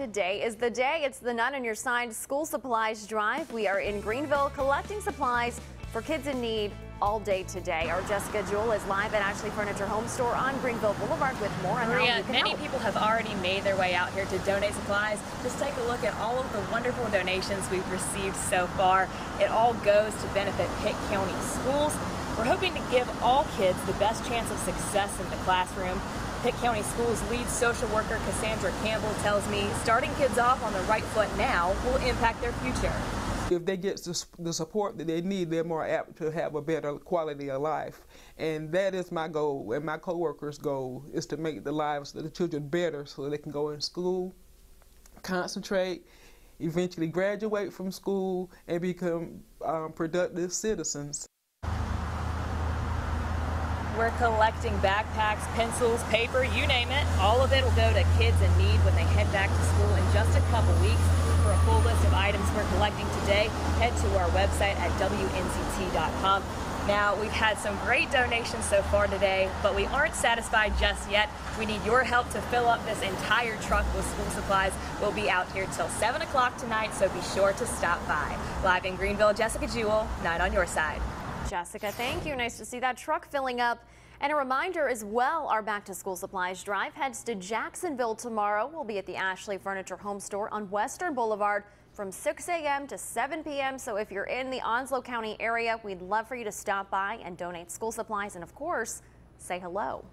Today is the day. It's the 9 on Your Side School Supplies Drive. We are in Greenville collecting supplies for kids in need all day today. Our Jessica Jewell is live at Ashley Furniture Home Store on Greenville Boulevard with more on how Maria, many help. people have already made their way out here to donate supplies. Just take a look at all of the wonderful donations we've received so far. It all goes to benefit Pitt County schools. We're hoping to give all kids the best chance of success in the classroom. Pitt County Schools lead social worker Cassandra Campbell tells me starting kids off on the right foot now will impact their future. If they get the support that they need, they're more apt to have a better quality of life. And that is my goal, and my coworkers' goal is to make the lives of the children better so they can go in school, concentrate, eventually graduate from school, and become um, productive citizens. We're collecting backpacks, pencils, paper, you name it. All of it will go to kids in need when they head back to school in just a couple weeks. For a full list of items we're collecting today, head to our website at WNCT.com. Now, we've had some great donations so far today, but we aren't satisfied just yet. We need your help to fill up this entire truck with school supplies. We'll be out here till 7 o'clock tonight, so be sure to stop by. Live in Greenville, Jessica Jewell, 9 on your side. Jessica, thank you. Nice to see that truck filling up. And a reminder as well, our back to school supplies drive heads to Jacksonville tomorrow. We'll be at the Ashley Furniture Home Store on Western Boulevard from 6 a.m. to 7 p.m. So if you're in the Onslow County area, we'd love for you to stop by and donate school supplies and of course, say hello.